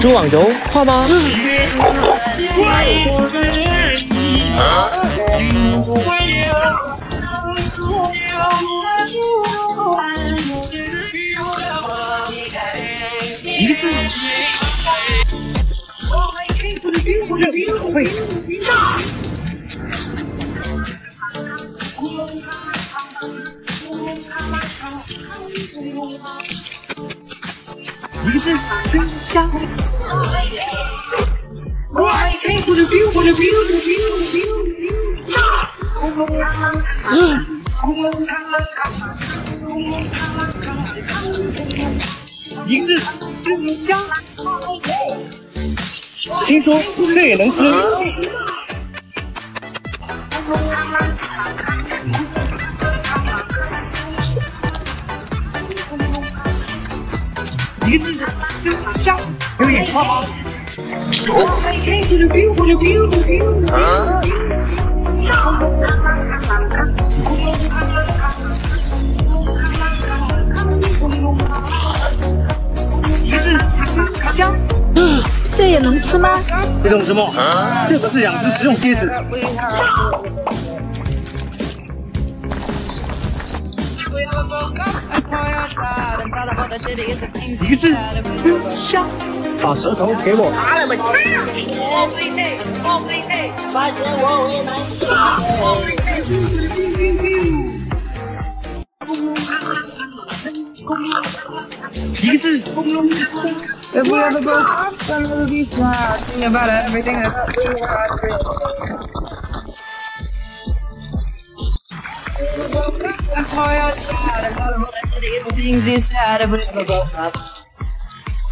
猪网油画吗？一个字。这会炸。一个字，真香。嗯。一个字，真香。听说这也能吃。一个字，真香，有嗯，这也能吃吗？你懂什么？这不是养殖食用蝎子。一个字，真香！把舌头给我。拿来嘛！一个字，不用。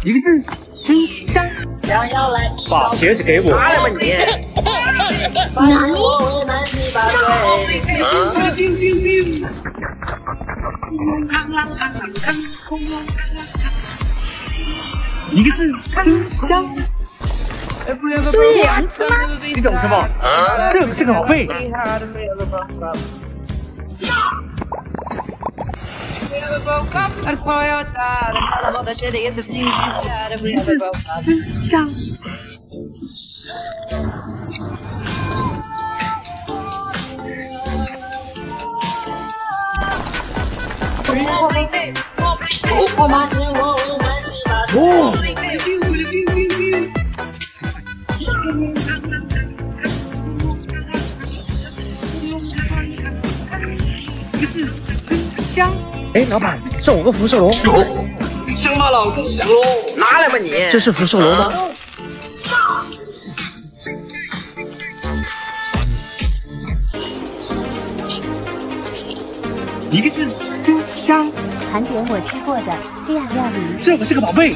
一个字，真香。把鞋子给我。拿来吧你。哪里？一个字，真香。树叶能吃吗？你懂什么？这可是个宝贝。if we ever broke up, your child and tell all the things you said if we ever broke up. Ciao. 哎，老板，送我个福寿螺。香吗老子香喽，拿来吧你。这是福寿螺吗？一个字，真香。盘点我吃过的这样料理，这可是个宝贝。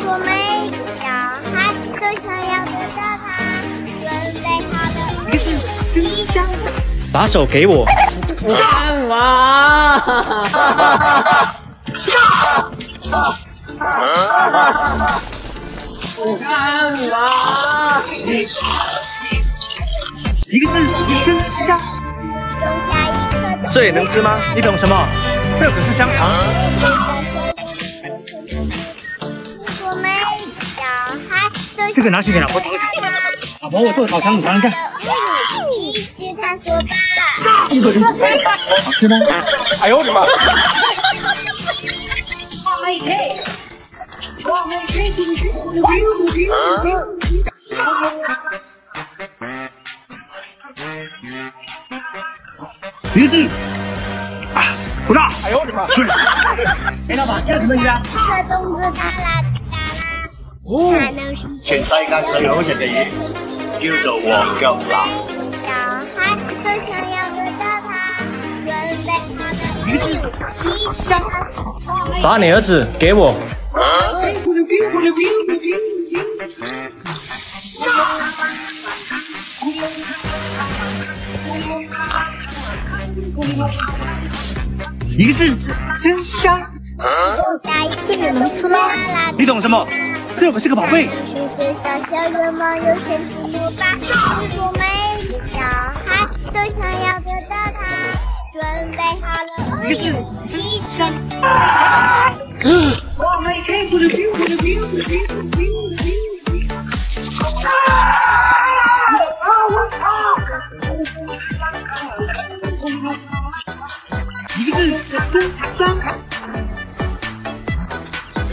说每个小孩都想要得到它，准备好了。一。把手给我。干嘛？我干嘛？一个字，真香。这也能吃吗？你懂什么？这可是香肠。这个拿去给老婆尝尝。老婆，我做的烤肠，你尝尝看。一个人，好吃吗？哎呦我的妈！一个字啊，不大。哎呦我的妈！是。哎，老板，这什么鱼啊？这个粽子它啦哒啦，哦，才能实现。全世界最好食嘅魚叫做黃腳腩。都想要得到它，准备好了，一起唱。把你儿子给我。一个字，真香。这也能吃吗？你懂什么？这可是个宝贝。世界上小愿望有神奇魔法，小孩都想要得到它，准备好了，一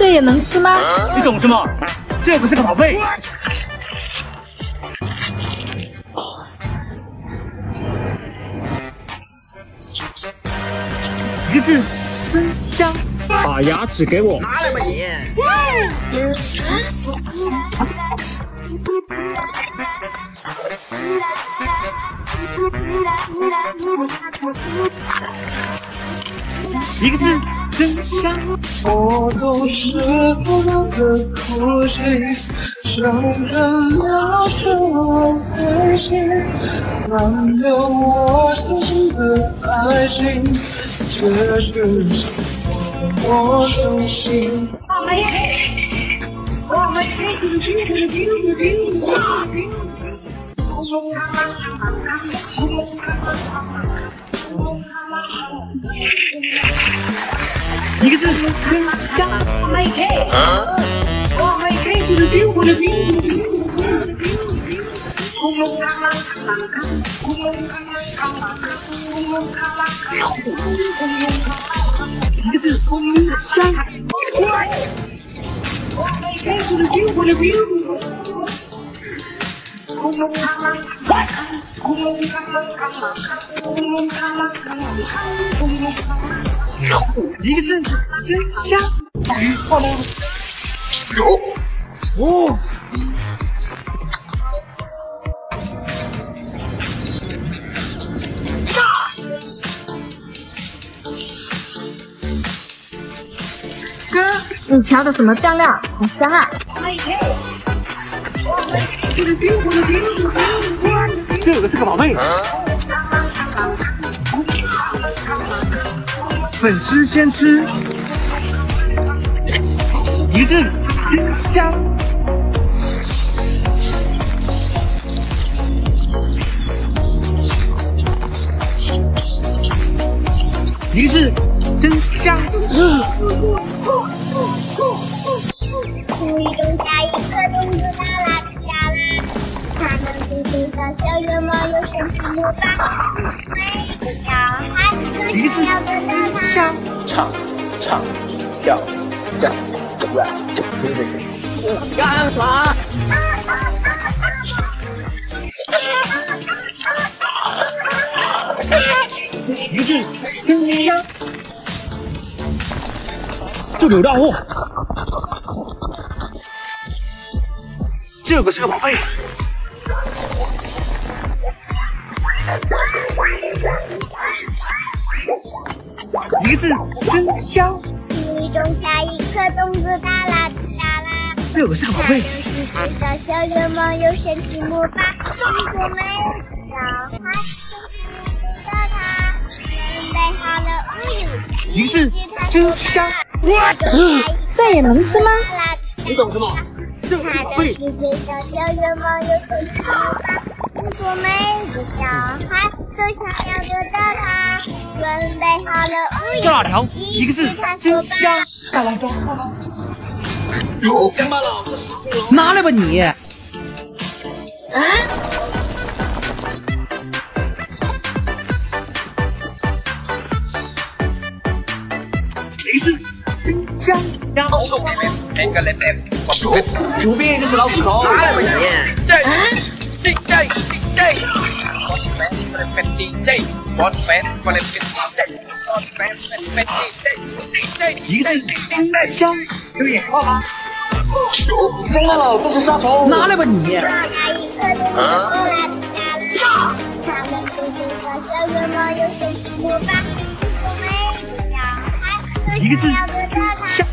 这也能吃吗？你懂什么？这可是个宝贝。一个字，真香。把牙齿给我。拿来吧你。一个字，真香。我总是不能的哭泣，让人聊着灰心，难得我相信的爱情，却是我手心。一个字，真香。一个字，真香。一个字，真香。哦。哥，你调的什么酱料？好香啊！这个是个宝贝。粉丝先吃。一个字，真香。一个字，真香。小小愿望，有神奇魔法，每个小孩都想要得到它。香。唱唱跳跳，rap，干嘛？一个字，真香。这有大货。这个是个宝贝。一个字，真香。你种下一颗种子，哒啦哒啦。这个是个宝贝。实现小小愿望，有神奇魔法，听说每个小孩都想要得到它，准备好了，嗯，一个字，真香。这也能吃吗？你懂什么？这个是宝贝。小小愿望，有神奇魔法，听说每个小孩都想要得到它，准备好了，嗯，叫哪条？一个字，真香。大辣椒。乡巴佬，拿来吧你。一个字，真香。主编就是老虎头。拿来吧你。一个字，真香。有眼花吗？乡巴佬，这是杀虫。拿来吧你。一，个小孩都想要。